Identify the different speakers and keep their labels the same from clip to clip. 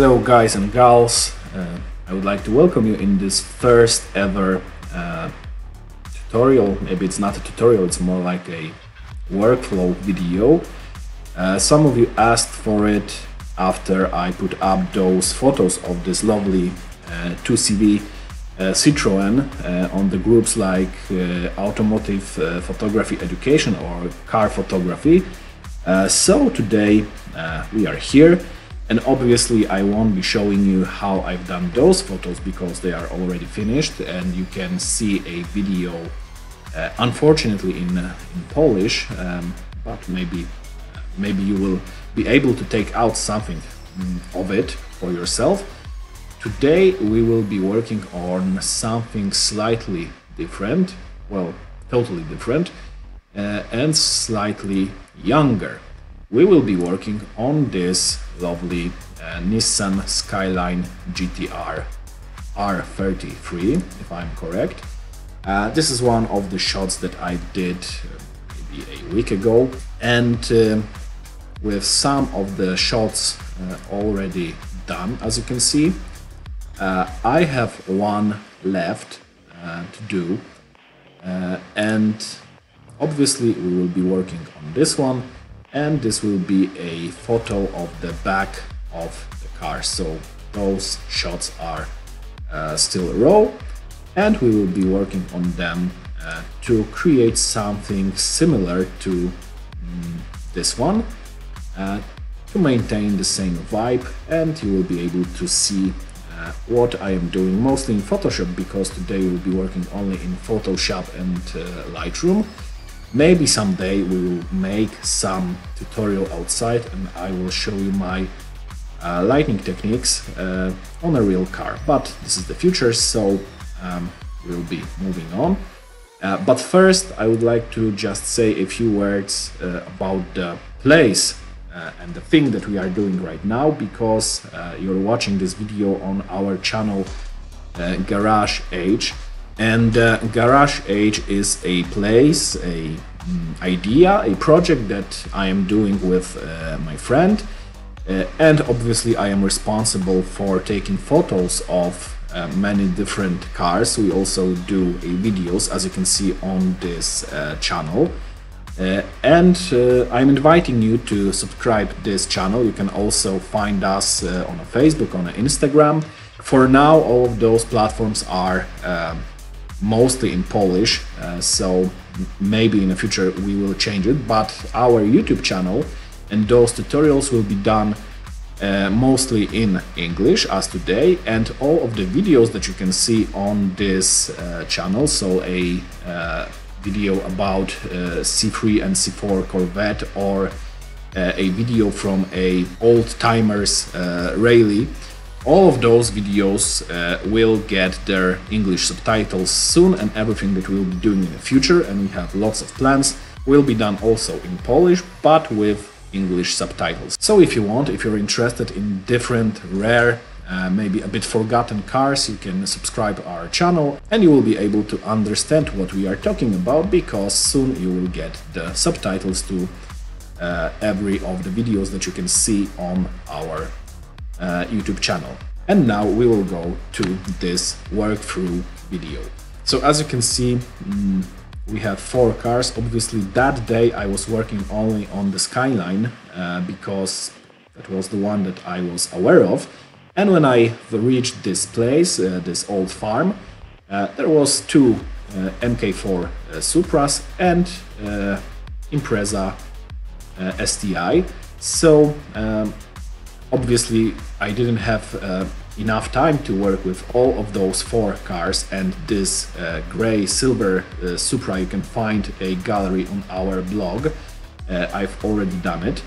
Speaker 1: Hello guys and gals, uh, I would like to welcome you in this first ever uh, tutorial, maybe it's not a tutorial, it's more like a workflow video. Uh, some of you asked for it after I put up those photos of this lovely 2CV uh, Citroën uh, on the groups like uh, automotive photography education or car photography. so today we are here and obviously I won't be showing you how I've done those photos because they are already finished and you can see a video uh, unfortunately in, uh, in Polish um, but maybe maybe you will be able to take out something mm, of it for yourself Today we will be working on something slightly different, well, totally different, uh, and slightly younger. We will be working on this lovely uh, Nissan Skyline GTR R33, if I'm correct. Uh, this is one of the shots that I did uh, maybe a week ago, and uh, with some of the shots uh, already done, as you can see, uh, I have one left uh, to do. And obviously we will be working on this one and this will be a photo of the back of the car so those shots are uh, still raw and we will be working on them uh, to create something similar to mm, this one uh, to maintain the same vibe and you will be able to see uh, what I am doing mostly in Photoshop because today we'll be working only in Photoshop and uh, Lightroom. Maybe someday we will make some tutorial outside and I will show you my uh, lighting techniques uh, on a real car. But this is the future, so um, we'll be moving on. Uh, but first, I would like to just say a few words uh, about the place uh, and the thing that we are doing right now because uh, you're watching this video on our channel Garage Age and uh, Garage Age is a place, a um, idea, a project that I am doing with uh, my friend uh, and obviously I am responsible for taking photos of many different cars. We also do videos as you can see on this channel. Uh, and uh, I'm inviting you to subscribe this channel. You can also find us uh, on Facebook, on Instagram. For now, all of those platforms are um, mostly in Polish, uh, so maybe in the future we will change it. But our YouTube channel and those tutorials will be done uh, mostly in English as today and all of the videos that you can see on this uh, channel so a video about uh, C3 and C4 Corvette or uh, a video from a old timers uh, rally all of those videos uh, will get their English subtitles soon and everything that we'll be doing in the future and we have lots of plans will be done also in Polish but with English subtitles. So if you want, if you're interested in different rare uh, maybe a bit forgotten cars, you can subscribe our channel and you will be able to understand what we are talking about because soon you will get the subtitles to uh, every of the videos that you can see on our uh, YouTube channel. And now we will go to this workthrough video. So as you can see, mm, we have four cars. Obviously that day I was working only on the Skyline uh, because that was the one that I was aware of. And when I reached this place, uh, this old farm, uh, there was two uh, MK4 uh, Supras and uh, Impreza STI. So um, obviously I didn't have enough time to work with all of those four cars and this gray silver Supra you can find a gallery on our blog. I've already done it.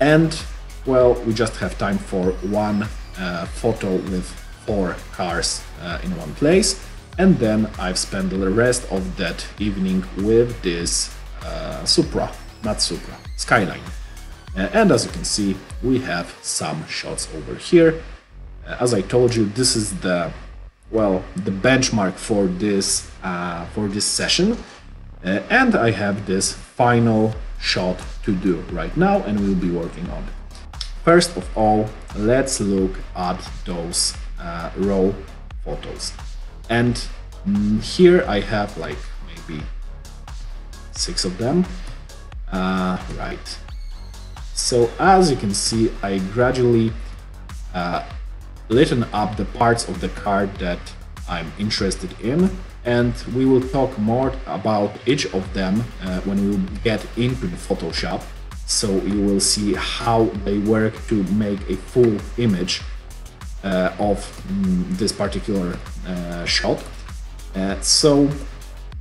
Speaker 1: and well, we just have time for one uh, photo with four cars uh, in one place. And then I've spent the rest of that evening with this uh, Supra, not Supra, Skyline. And as you can see, we have some shots over here. As I told you, this is the well the benchmark for this uh, for this session. and I have this final shot to do right now, and we'll be working on it. first of all, let's look at those uh, raw photos. And mm, here I have like maybe six of them. Uh, right. So as you can see, I gradually uh, litten up the parts of the card that I'm interested in and we will talk more about each of them uh, when we get into the Photoshop so you will see how they work to make a full image uh, of mm, this particular uh, shot. Uh, so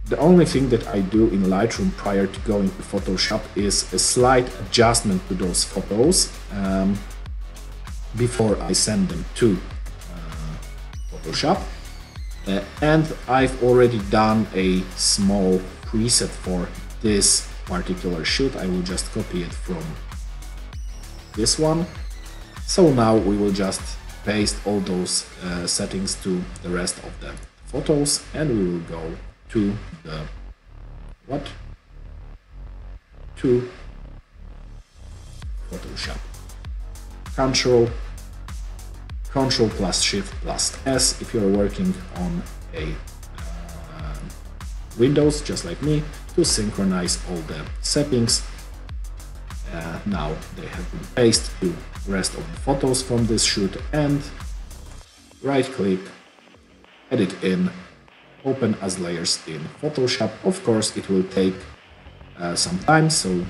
Speaker 1: the only thing that I do in Lightroom prior to going to Photoshop is a slight adjustment to those photos um, before I send them to uh, Photoshop. Uh, and I've already done a small preset for this particular shoot. I will just copy it from this one. So now we will just paste all those uh, settings to the rest of the photos and we will go to the what? To Photoshop control control plus shift plus S. If you're working on a uh, Windows just like me to synchronize all the settings uh, now they have been pasted to rest of the photos from this shoot and right click edit in open as layers in Photoshop. Of course, it will take uh, some time, so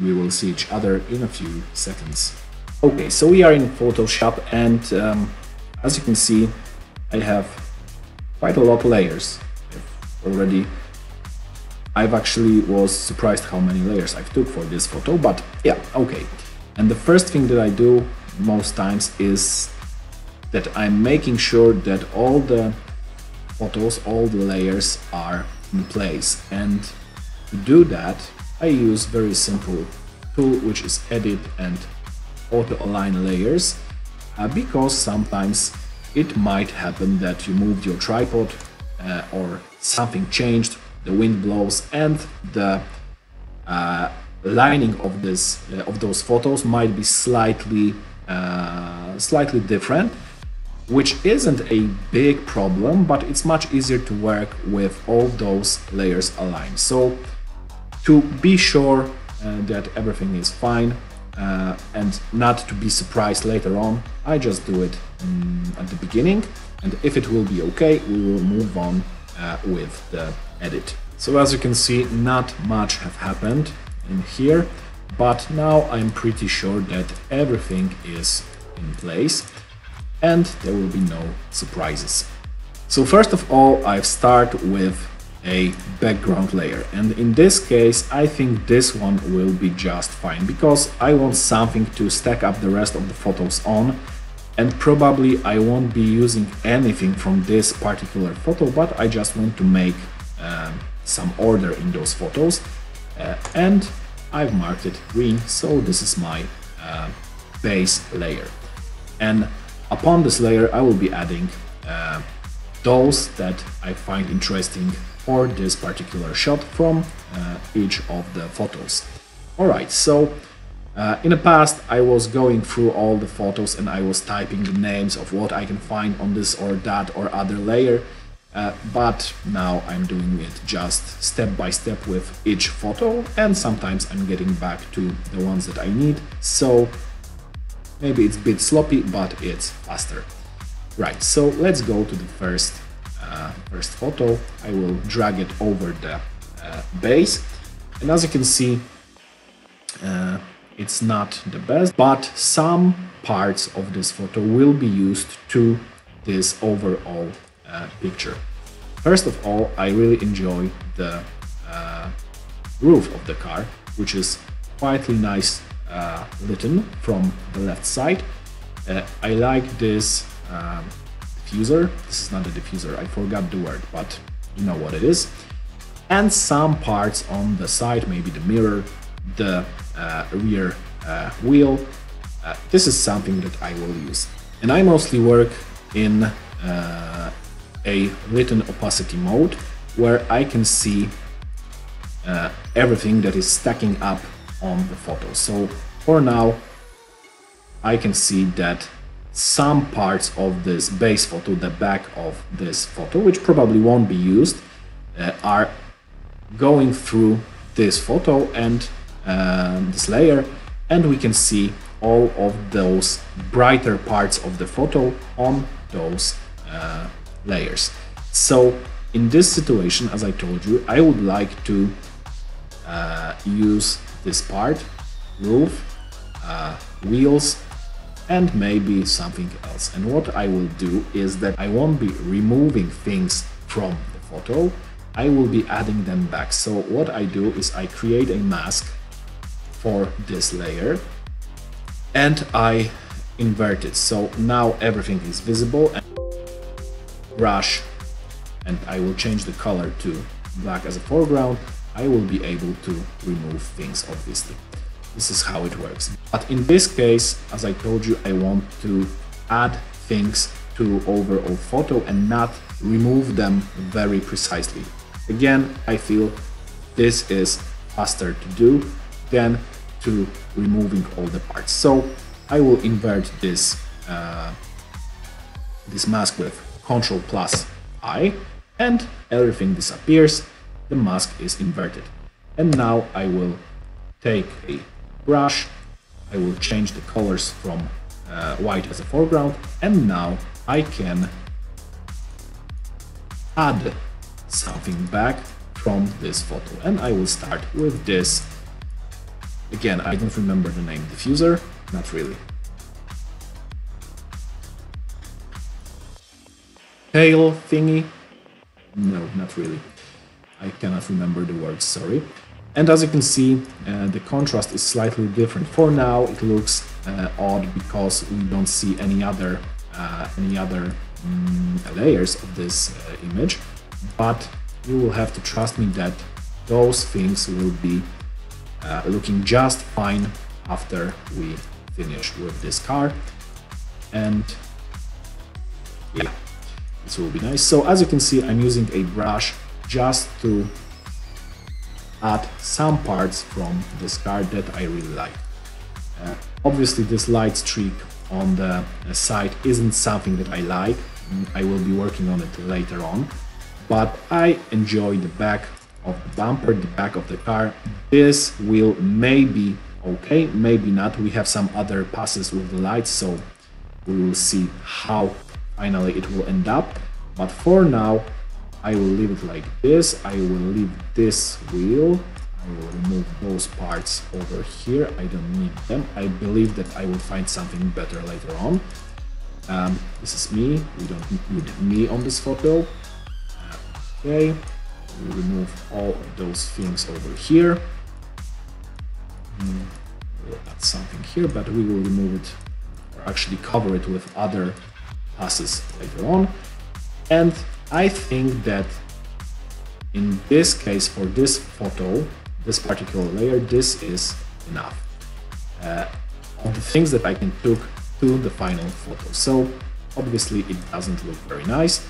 Speaker 1: we will see each other in a few seconds. Okay, so we are in Photoshop and um, as you can see, I have quite a lot of layers I've already. I've actually was surprised how many layers I've took for this photo, but yeah, okay. And the first thing that I do most times is that I'm making sure that all the photos, all the layers are in place. And to do that, I use very simple tool, which is edit and auto align layers, uh, because sometimes it might happen that you moved your tripod uh, or something changed, the wind blows and the uh, lining of this uh, of those photos might be slightly uh, slightly different which isn't a big problem, but it's much easier to work with all those layers aligned. So to be sure uh, that everything is fine uh, and not to be surprised later on, I just do it um, at the beginning. And if it will be okay, we will move on uh, with the edit. So as you can see, not much have happened in here, but now I'm pretty sure that everything is in place and there will be no surprises. So first of all, I start with a background layer. And in this case I think this one will be just fine because I want something to stack up the rest of the photos on. And probably I won't be using anything from this particular photo but I just want to make um, some order in those photos. Uh, and I've marked it green so this is my uh, base layer. And Upon this layer, I will be adding uh, those that I find interesting for this particular shot from uh, each of the photos. Alright, so uh, in the past I was going through all the photos and I was typing the names of what I can find on this or that or other layer, uh, but now I'm doing it just step by step with each photo and sometimes I'm getting back to the ones that I need. So Maybe it's a bit sloppy, but it's faster. Right, so let's go to the first, uh, first photo. I will drag it over the uh, base. And as you can see, uh, it's not the best, but some parts of this photo will be used to this overall uh, picture. First of all, I really enjoy the uh, roof of the car, which is quite nice uh, written from the left side. Uh, I like this um, diffuser. This is not a diffuser, I forgot the word, but you know what it is. And some parts on the side, maybe the mirror, the uh, rear uh, wheel. Uh, this is something that I will use. And I mostly work in uh, a lighten opacity mode where I can see everything that is stacking up on the photo. So for now, I can see that some parts of this base photo, the back of this photo, which probably won't be used, uh, are going through this photo and uh, this layer and we can see all of those brighter parts of the photo on those uh, layers. So in this situation, as I told you, I would like to uh, use this part, roof, uh, wheels, and maybe something else. And what I will do is that I won't be removing things from the photo, I will be adding them back. So what I do is I create a mask for this layer and I invert it. So now everything is visible and brush and I will change the color to black as a foreground. I will be able to remove things obviously. This is how it works. But in this case, as I told you, I want to add things to overall photo and not remove them very precisely. Again, I feel this is faster to do than to removing all the parts. So I will invert this, uh, this mask with Ctrl plus I and everything disappears. The mask is inverted. And now I will take a brush, I will change the colors from uh, white as a foreground. And now I can add something back from this photo. And I will start with this. Again I don't remember the name diffuser. Not really. Tail thingy? No not really I cannot remember the words sorry. And as you can see uh, the contrast is slightly different. For now it looks uh, odd because we don't see any other uh, any other mm, layers of this uh, image. But you will have to trust me that those things will be uh, looking just fine after we finish with this car. And yeah this will be nice. So as you can see I'm using a brush just to add some parts from this car that I really like uh, obviously this light streak on the uh, side isn't something that I like I will be working on it later on but I enjoy the back of the bumper, the back of the car. This will maybe okay, maybe not. We have some other passes with the lights, so we will see how finally it will end up. But for now, I will leave it like this. I will leave this wheel. I will remove those parts over here. I don't need them. I believe that I will find something better later on. Um, this is me. We don't need me on this photo. Okay, we remove all of those things over here. Hmm, we'll add something here, but we will remove it or actually cover it with other passes later on. And I think that in this case, for this photo, this particular layer, this is enough uh, of the things that I can took to the final photo. So obviously it doesn't look very nice.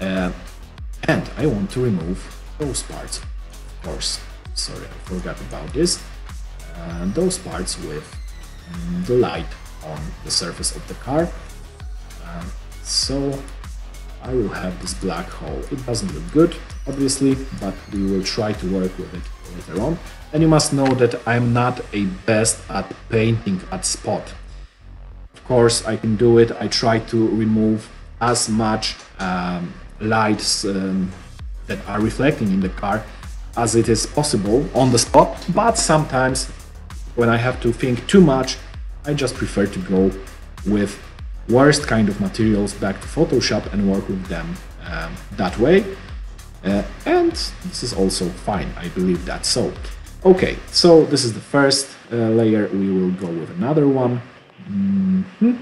Speaker 1: Uh, and I want to remove those parts. Of course, sorry, I forgot about this. And those parts with the light on the surface of the car. Uh, so I will have this black hole. It doesn't look good, obviously, but we will try to work with it later on. And you must know that I'm not a best at painting at spot. Of course, I can do it. I try to remove as much um, lights um, that are reflecting in the car as it is possible on the spot, but sometimes when I have to think too much, I just prefer to go with worst kind of materials back to Photoshop and work with them um, that way. Uh, and this is also fine, I believe that. So, okay, so this is the first uh, layer, we will go with another one. Mm -hmm.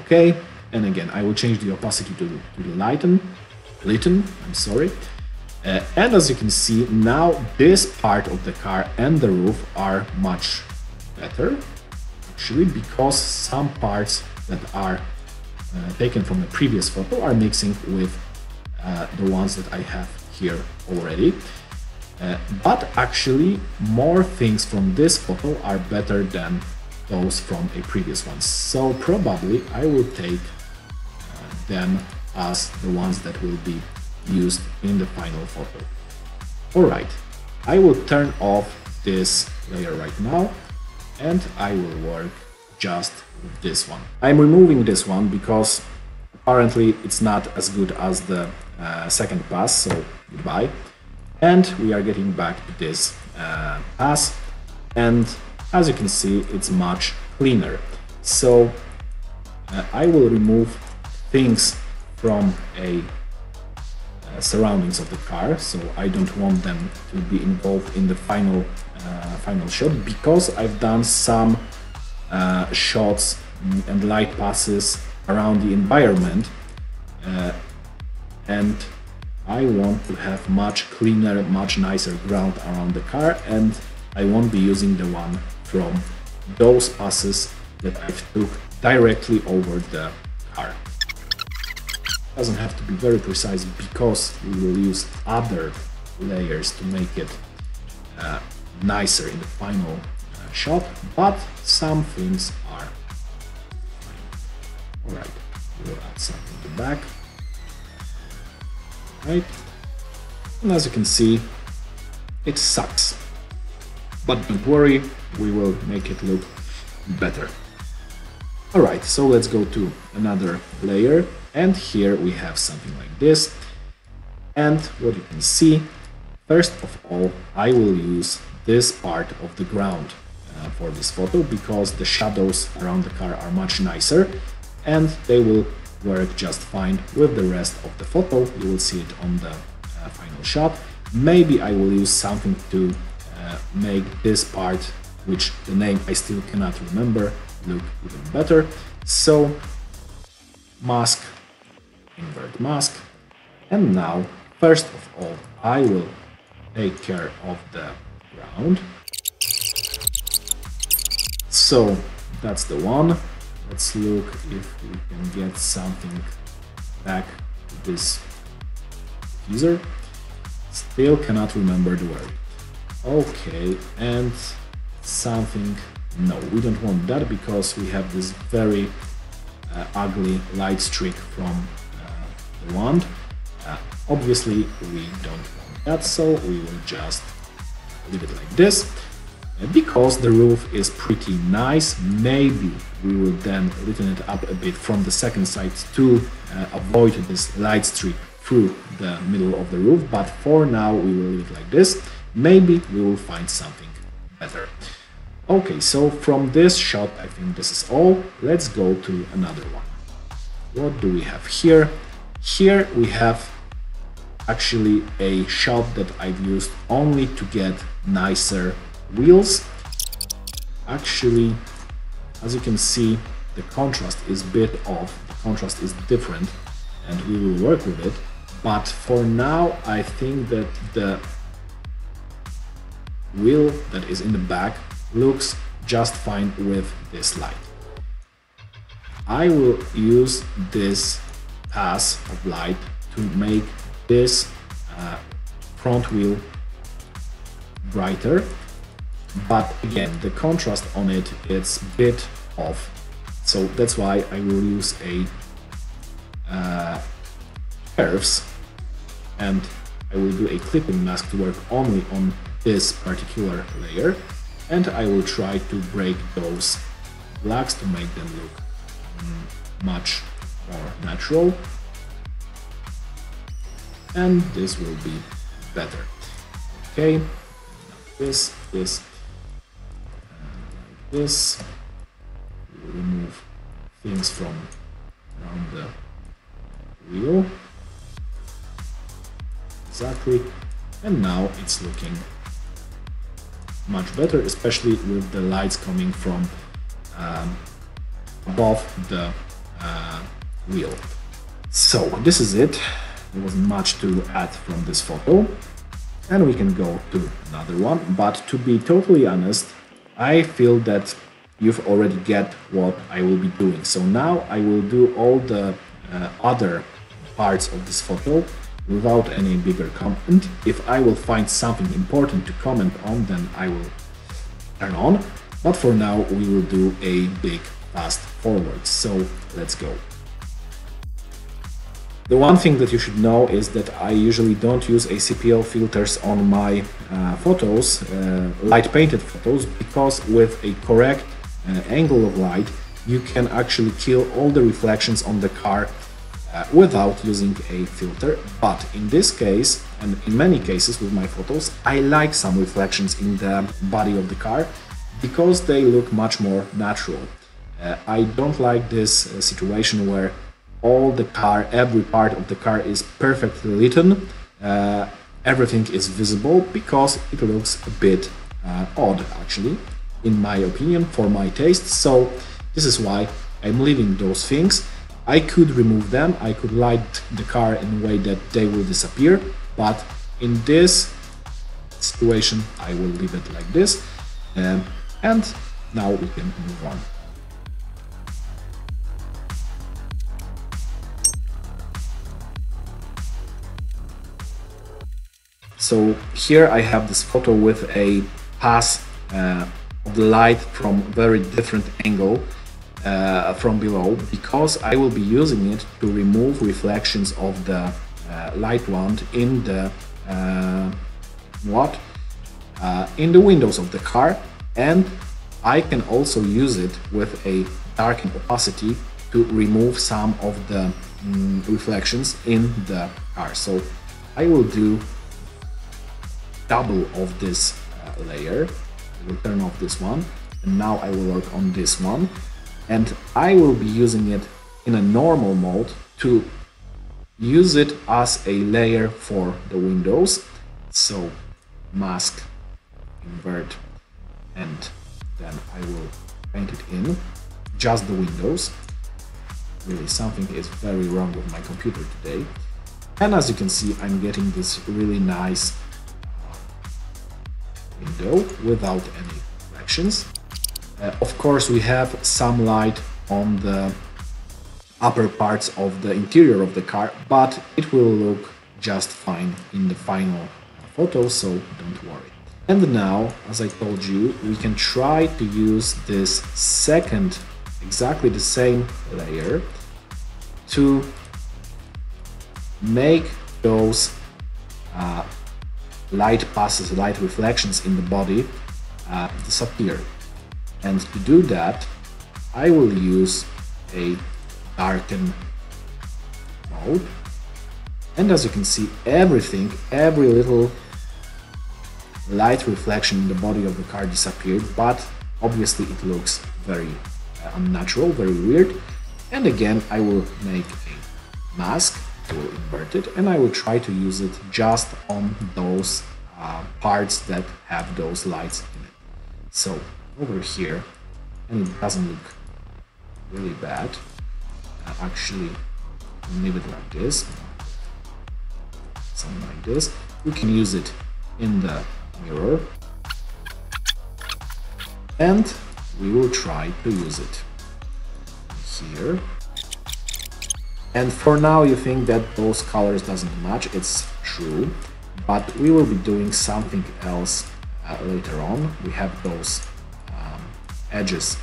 Speaker 1: Okay, and again, I will change the opacity to, to the lighten, lighten, I'm sorry. Uh, and as you can see, now this part of the car and the roof are much better, actually, because some parts that are uh, taken from the previous photo are mixing with uh, the ones that I have here already. Uh, but actually, more things from this photo are better than those from a previous one. So probably I will take uh, them as the ones that will be used in the final photo. Alright, I will turn off this layer right now and I will work just this one. I'm removing this one because apparently it's not as good as the uh, second pass, so goodbye. And we are getting back to this uh, pass and as you can see it's much cleaner. So uh, I will remove things from a uh, surroundings of the car, so I don't want them to be involved in the final uh, final shot because I've done some uh, shots and light passes around the environment uh, and I want to have much cleaner, much nicer ground around the car and I won't be using the one from those passes that I've took directly over the car. Doesn't have to be very precise because we will use other layers to make it uh, nicer in the final shot, but some things are. Alright, we'll add something to the back. Right, and as you can see, it sucks. But don't worry, we will make it look better. Alright, so let's go to another layer and here we have something like this. And what you can see, first of all, I will use this part of the ground for this photo because the shadows around the car are much nicer and they will work just fine with the rest of the photo. You will see it on the uh, final shot. Maybe I will use something to uh, make this part, which the name I still cannot remember, look even better. So mask, invert mask. And now, first of all, I will take care of the ground. So that's the one. Let's look if we can get something back to this user. Still cannot remember the word. Okay, and something no, we don't want that because we have this very uh, ugly light streak from uh, the wand. Uh, obviously, we don't want that, so we will just leave it like this. Because the roof is pretty nice, maybe we will then lighten it up a bit from the second side to uh, avoid this light streak through the middle of the roof, but for now we will leave it like this. Maybe we will find something better. Okay, so from this shot, I think this is all. Let's go to another one. What do we have here? Here we have actually a shot that I've used only to get nicer wheels. Actually, as you can see, the contrast is bit off, the contrast is different, and we will work with it. But for now, I think that the wheel that is in the back looks just fine with this light. I will use this pass of light to make this uh, front wheel brighter but again the contrast on it it's a bit off. So that's why I will use a uh, curves. And I will do a clipping mask to work only on this particular layer. And I will try to break those blacks to make them look mm, much more natural. And this will be better. Okay. This this this remove things from around the wheel exactly and now it's looking much better, especially with the lights coming from um, above the uh, wheel. So this is it. There wasn't much to add from this photo. And we can go to another one. But to be totally honest, I feel that you've already get what I will be doing. So now I will do all the uh, other parts of this photo without any bigger comment. If I will find something important to comment on, then I will turn on. But for now, we will do a big fast forward. So let's go. The one thing that you should know is that I usually don't use ACPL filters on my uh, photos, uh, light painted photos, because with a correct uh, angle of light, you can actually kill all the reflections on the car uh, without using a filter. But in this case, and in many cases with my photos, I like some reflections in the body of the car because they look much more natural. Uh, I don't like this uh, situation where all the car, every part of the car is perfectly lit. Uh, everything is visible because it looks a bit uh, odd actually, in my opinion, for my taste. So this is why I'm leaving those things. I could remove them, I could light the car in a way that they will disappear, but in this situation I will leave it like this. Um, and now we can move on. So here I have this photo with a pass uh, of the light from very different angle uh, from below because I will be using it to remove reflections of the uh, light wand in the uh, what uh, in the windows of the car and I can also use it with a darken opacity to remove some of the mm, reflections in the car. So I will do double of this uh, layer. I will turn off this one and now I will work on this one and I will be using it in a normal mode to use it as a layer for the windows. So mask, invert and then I will paint it in just the windows. Really something is very wrong with my computer today. And as you can see, I'm getting this really nice window without any reflections. Uh, of course, we have some light on the upper parts of the interior of the car, but it will look just fine in the final photo, so don't worry. And now, as I told you, we can try to use this second, exactly the same layer to make those uh, light passes, light reflections in the body uh, disappear. And to do that, I will use a darken mode. And as you can see, everything, every little light reflection in the body of the car disappeared, but obviously it looks very uh, unnatural, very weird. And again, I will make a mask Will invert it and I will try to use it just on those uh, parts that have those lights in it. So over here, and it doesn't look really bad. Uh, actually, leave it like this, something like this. We can use it in the mirror and we will try to use it here and for now you think that those colors doesn't match, it's true, but we will be doing something else uh, later on. We have those um, edges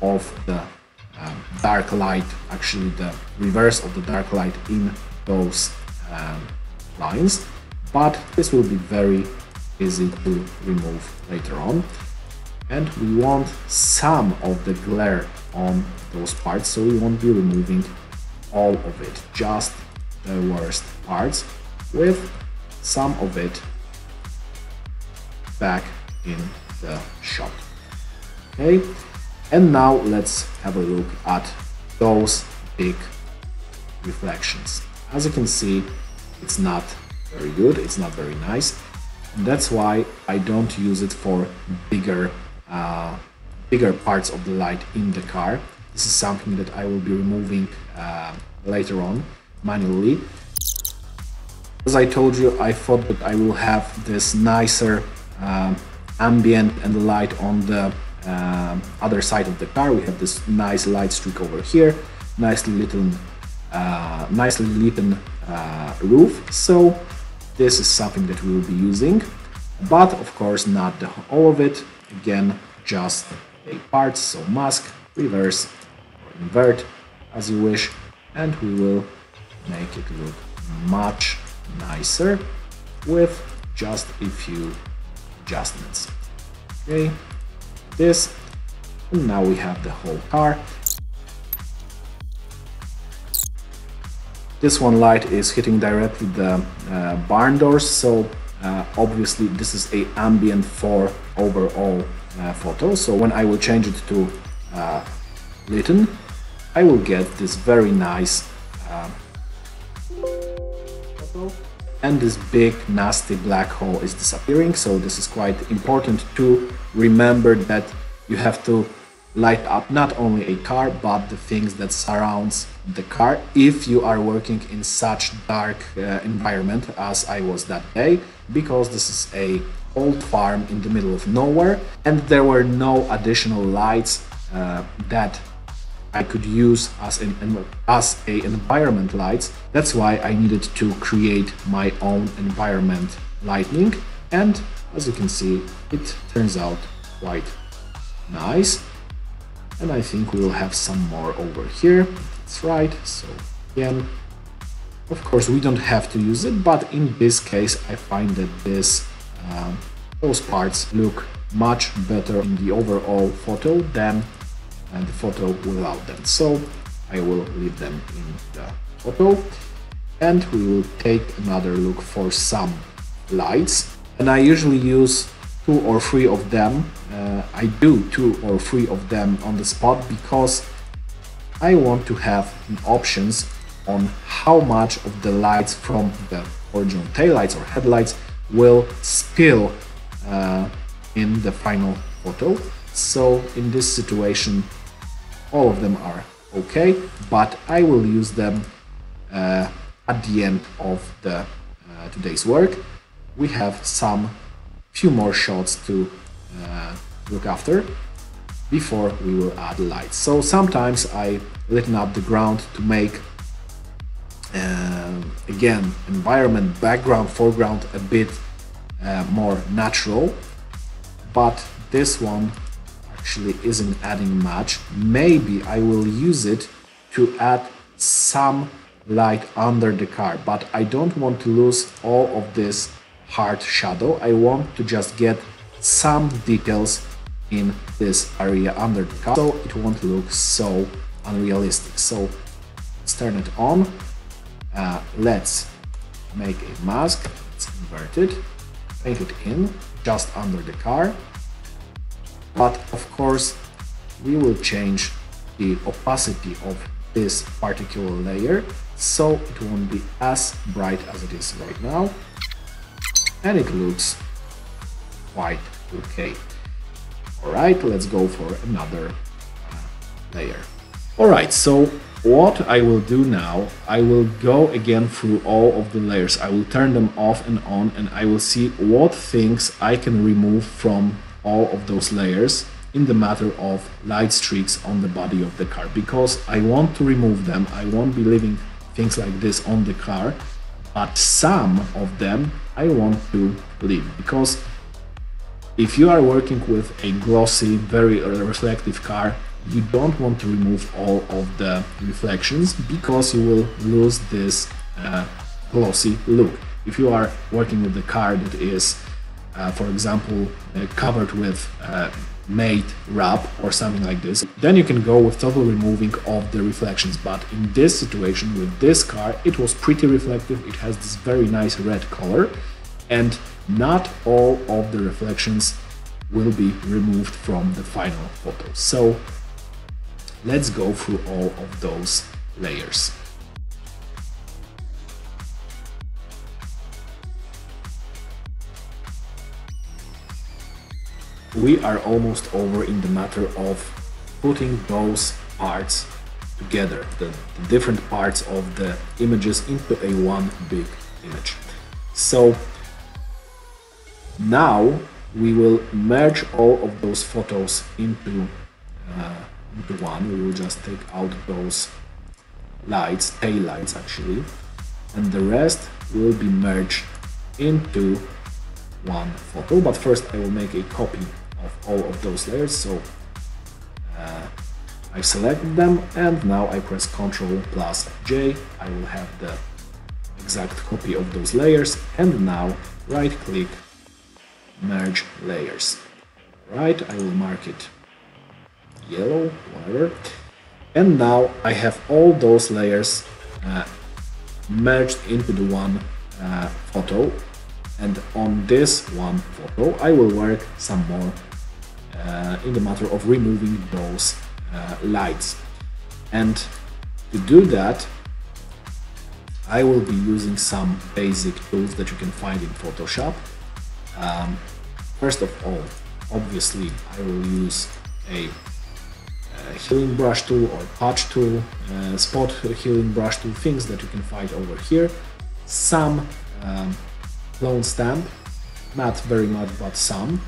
Speaker 1: of the um, dark light, actually the reverse of the dark light in those um, lines, but this will be very easy to remove later on. And we want some of the glare on those parts, so we won't be removing all of it, just the worst parts, with some of it back in the shot. Okay, and now let's have a look at those big reflections. As you can see, it's not very good, it's not very nice, and that's why I don't use it for bigger, uh, bigger parts of the light in the car. This is something that I will be removing uh, later on manually. As I told you, I thought that I will have this nicer uh, ambient and light on the uh, other side of the car. We have this nice light streak over here, nicely lit, uh, nicely lit uh, roof. So this is something that we will be using, but of course not the, all of it. Again, just a part, so mask, reverse, invert as you wish, and we will make it look much nicer with just a few adjustments. Okay, this, and now we have the whole car. This one light is hitting directly the uh, barn doors, so uh, obviously this is a ambient for overall uh, photo. So when I will change it to uh, I will get this very nice uh, and this big nasty black hole is disappearing. So this is quite important to remember that you have to light up not only a car but the things that surrounds the car. If you are working in such dark uh, environment as I was that day because this is a old farm in the middle of nowhere and there were no additional lights uh, that I could use as an as a environment lights. That's why I needed to create my own environment lighting and as you can see it turns out quite nice. And I think we will have some more over here. That's right. So again of course we don't have to use it but in this case I find that this uh, those parts look much better in the overall photo than uh, the photo without them so I will leave them in the photo and we will take another look for some lights and I usually use two or three of them. Uh, I do two or three of them on the spot because I want to have options on how much of the lights from the original taillights or headlights will spill uh, in the final photo. So in this situation, all of them are okay, but I will use them uh, at the end of the uh, today's work. We have some few more shots to uh, look after before we will add lights. So sometimes I lighten up the ground to make uh, again environment, background, foreground a bit uh, more natural, but this one actually isn't adding much. Maybe I will use it to add some light under the car, but I don't want to lose all of this hard shadow. I want to just get some details in this area under the car so it won't look so unrealistic. So let's turn it on. Uh, let's make a mask. Let's invert it, paint it in just under the car. But of course, we will change the opacity of this particular layer so it won't be as bright as it is right now and it looks quite okay. Alright, let's go for another uh, layer. Alright, so what I will do now, I will go again through all of the layers. I will turn them off and on and I will see what things I can remove from all of those layers in the matter of light streaks on the body of the car because I want to remove them. I won't be leaving things like this on the car but some of them I want to leave because if you are working with a glossy, very reflective car, you don't want to remove all of the reflections because you will lose this uh, glossy look. If you are working with a car that is, for example, uh, covered with uh, matte wrap or something like this, then you can go with total removing of the reflections. But in this situation with this car, it was pretty reflective. It has this very nice red color and not all of the reflections will be removed from the final photo. So let's go through all of those layers. We are almost over in the matter of putting those parts together, the, the, different parts of the images into a one big image. So now we will merge all of those photos into, uh, into one. We will just take out those lights, tail lights actually, and the rest will be merged into one photo. But first I will make a copy of all of those layers. So uh, I selected them and now I press Ctrl plus J. I will have the exact copy of those layers and now right click merge layers. Right, I will mark it yellow, whatever. And now I have all those layers uh, merged into the one uh, photo and on this one photo I will work some more uh, in the matter of removing those uh, lights and to do that I will be using some basic tools that you can find in Photoshop um, first of all obviously I will use a healing brush tool or patch tool, uh, spot healing brush tool, things that you can find over here. Some um, clone stamp, not very much, but some.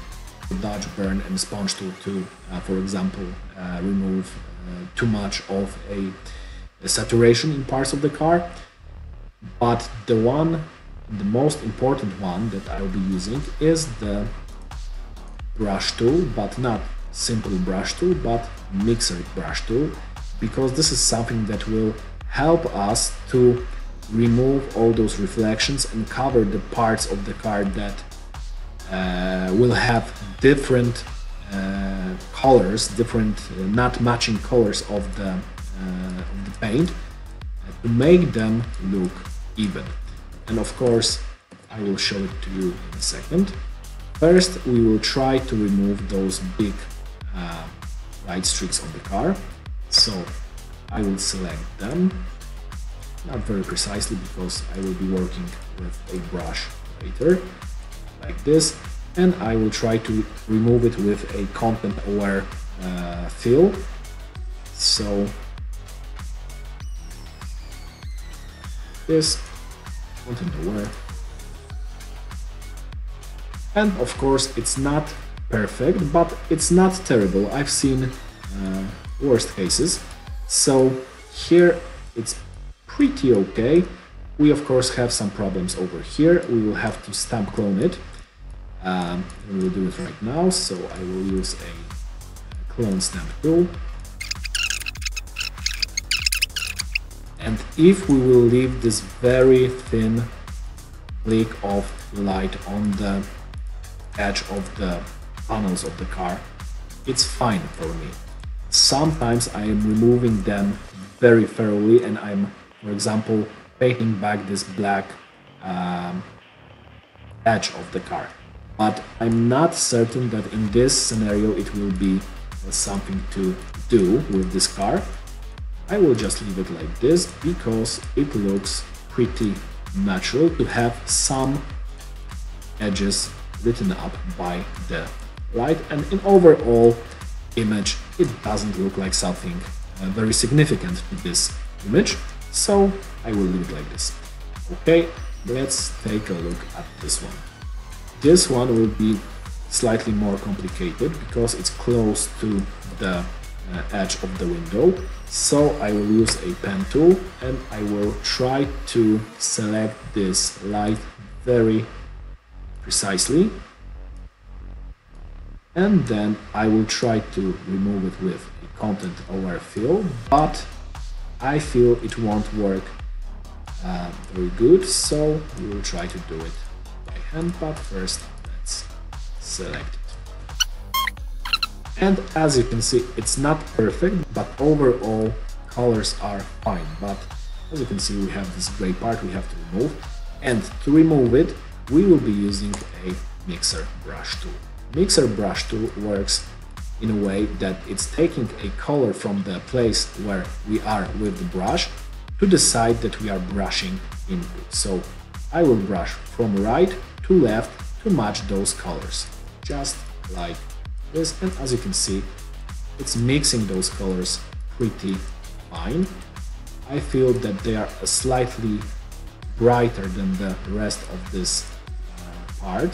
Speaker 1: Dodge, burn, and sponge tool to, uh, for example, uh, remove uh, too much of a, a saturation in parts of the car. But the one, the most important one that I will be using is the brush tool, but not simple brush tool, but mixer brush tool, because this is something that will help us to remove all those reflections and cover the parts of the card that uh, will have different uh, colors, different uh, not matching colors of the, uh, of the paint uh, to make them look even. And of course, I will show it to you in a second. First, we will try to remove those big uh, light streaks on the car. So I will select them, not very precisely because I will be working with a brush later, like this, and I will try to remove it with a content aware uh, fill. So this content aware. And of course it's not perfect, but it's not terrible. I've seen uh, worst cases. So here it's pretty okay. We of course have some problems over here. We will have to stamp clone it. Um, we will do it right now. So I will use a clone stamp tool. And if we will leave this very thin flick of light on the edge of the panels of the car, it's fine for me. Sometimes I am removing them very thoroughly and I'm, for example, painting back this black um, edge of the car. But I'm not certain that in this scenario it will be something to do with this car. I will just leave it like this because it looks pretty natural to have some edges written up by the right? And in overall image, it doesn't look like something uh, very significant to this image, so I will leave it like this. Okay, let's take a look at this one. This one will be slightly more complicated because it's close to the uh, edge of the window. So I will use a pen tool and I will try to select this light very precisely and then I will try to remove it with a content aware fill but I feel it won't work uh, very good so we will try to do it by hand but first let's select it. And as you can see it's not perfect but overall colors are fine. But as you can see we have this gray part we have to remove. And to remove it we will be using a mixer brush tool. Mixer brush tool works in a way that it's taking a color from the place where we are with the brush to the side that we are brushing into. So I will brush from right to left to match those colors, just like this. And as you can see, it's mixing those colors pretty fine. I feel that they are slightly brighter than the rest of this uh, part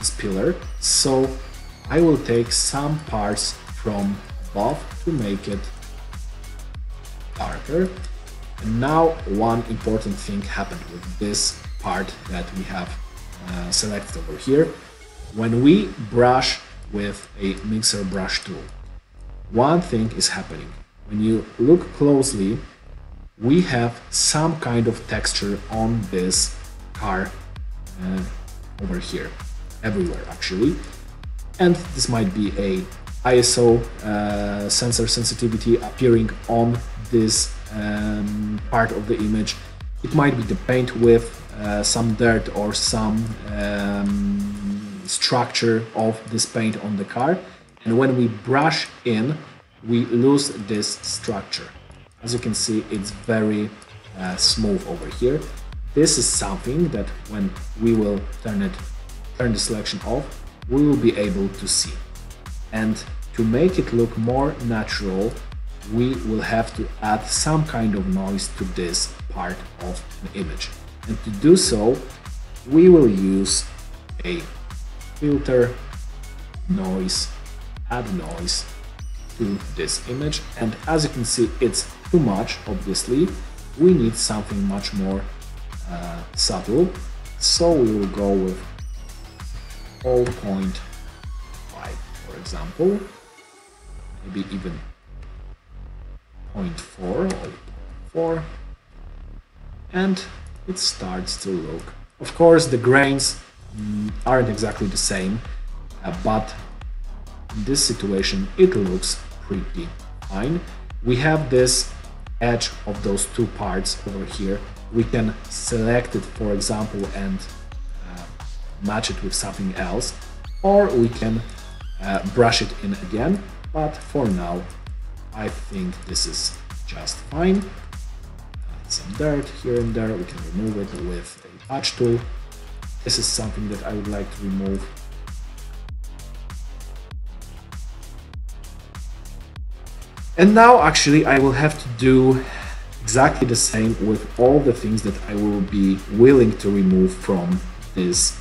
Speaker 1: this pillar. So I will take some parts from above to make it darker. And now one important thing happened with this part that we have uh, selected over here. When we brush with a mixer brush tool. One thing is happening. When you look closely, we have some kind of texture on this car uh, over here, everywhere actually. And this might be a ISO uh, sensor sensitivity appearing on this um, part of the image. It might be the paint with uh, some dirt or some um, structure of this paint on the car. And when we brush in, we lose this structure. As you can see, it's very uh, smooth over here. This is something that when we will turn it, turn the selection off, we will be able to see. And to make it look more natural, we will have to add some kind of noise to this part of the image. And to do so, we will use a filter noise, add noise to this image. And as you can see, it's too much, obviously. We need something much more uh, subtle. So we will go with 0.5, for example, maybe even 0.4 or 4 and it starts to look. Of course, the grains aren't exactly the same, uh, but in this situation it looks pretty fine. We have this edge of those two parts over here. We can select it, for example, and match it with something else, or we can uh, brush it in again, but for now I think this is just fine some dirt here and there. We can remove it with a patch tool. This is something that I would like to remove. And now actually I will have to do exactly the same with all the things that I will be willing to remove from this uh,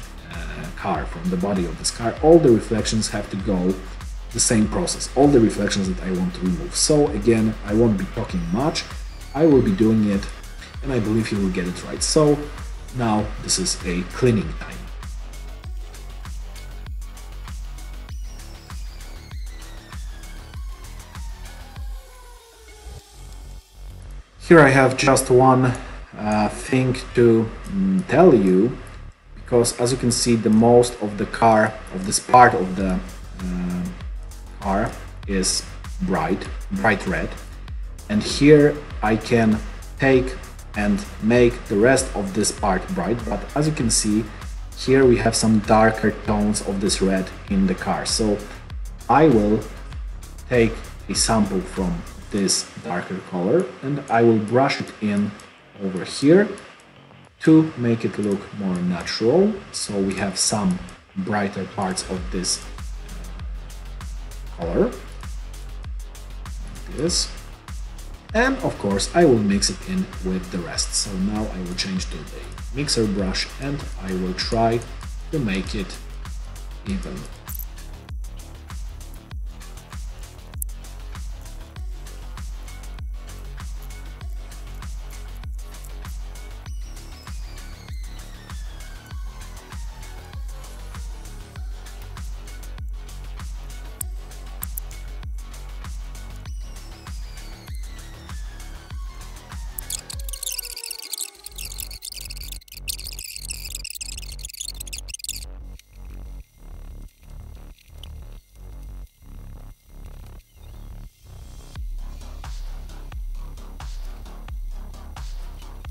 Speaker 1: car, from the body of this car. All the reflections have to go the same process, all the reflections that I want to remove. So again, I won't be talking much. I will be doing it and I believe you will get it right. So now this is a cleaning time. Here I have just one uh, thing to mm, tell you because as you can see the most of the car of this part of the uh, car is bright bright red. And here I can take and make the rest of this part bright but as you can see here we have some darker tones of this red in the car. So I will take a sample from this darker color and I will brush it in over here to make it look more natural so we have some brighter parts of this color like this and of course I will mix it in with the rest. So now I will change to the mixer brush and I will try to make it even.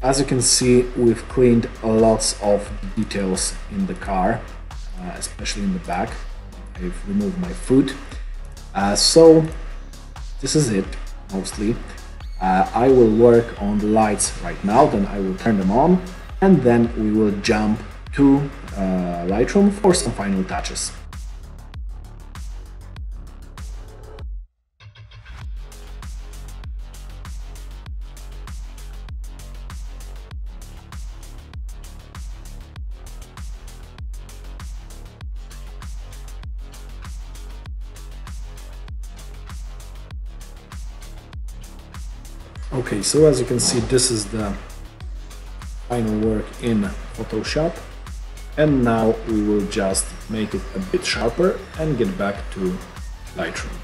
Speaker 1: As you can see, we've cleaned lots of details in the car, uh, especially in the back. I've removed my foot. Uh, so this is it, mostly. Uh, I will work on the lights right now, then I will turn them on, and then we will jump to uh, Lightroom for some final touches. So as you can see, this is the final work in Photoshop. And now we will just make it a bit sharper and get back to Lightroom.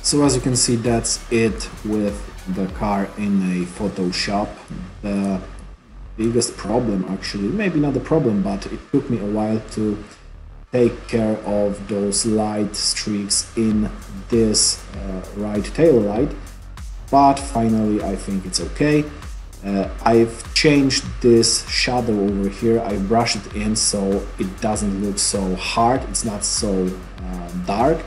Speaker 1: So as you can see that's it with the car in a Photoshop. The biggest problem actually, maybe not the problem, but it took me a while to take care of those light streaks in this uh, right tail light. But finally I think it's okay. Uh, I've changed this shadow over here. I brushed it in so it doesn't look so hard. It's not so uh, dark.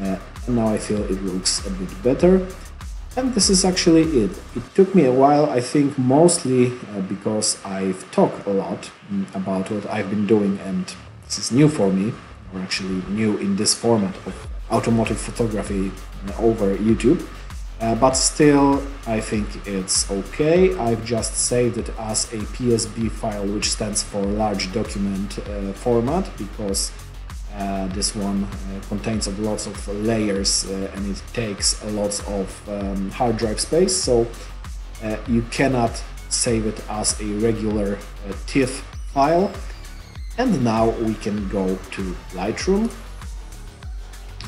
Speaker 1: Uh, and now I feel it looks a bit better. And this is actually it. It took me a while, I think mostly uh, because I've talked a lot mm, about what I've been doing and this is new for me, or actually new in this format of automotive photography over YouTube. Uh, but still, I think it's okay. I've just saved it as a PSB file, which stands for large document uh, format, because uh, this one uh, contains of lots of layers uh, and it takes a lot of um, hard drive space. So uh, you cannot save it as a regular TIFF file. And now we can go to Lightroom.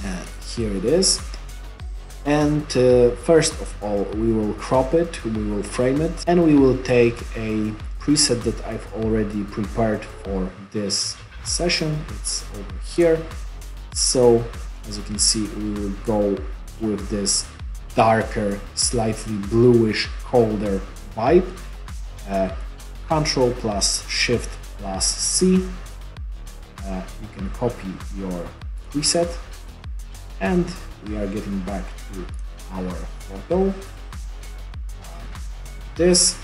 Speaker 1: And here it is. And uh, first of all, we will crop it, we will frame it, and we will take a preset that I've already prepared for this session. It's over here. So, as you can see, we will go with this darker, slightly bluish, colder vibe. Uh, Control plus Shift plus C. Uh, you can copy your preset and we are getting back to our photo. Uh, this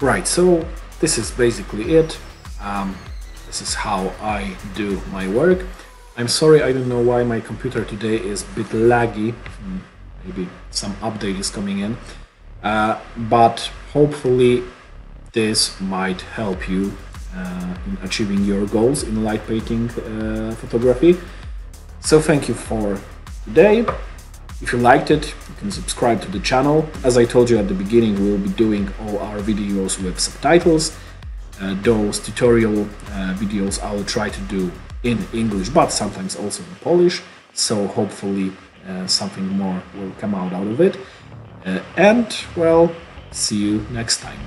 Speaker 1: Right, so this is basically it. Um, this is how I do my work. I'm sorry, I don't know why my computer today is a bit laggy. Maybe some update is coming in. Uh, but hopefully this might help you uh, in achieving your goals in light painting uh, photography. So thank you for today. If you liked it, you can subscribe to the channel. As I told you at the beginning, we'll be doing all our videos with subtitles. Uh, those tutorial uh, videos I will try to do in English, but sometimes also in Polish. So hopefully something more will come out out of it. Uh, and well, see you next time.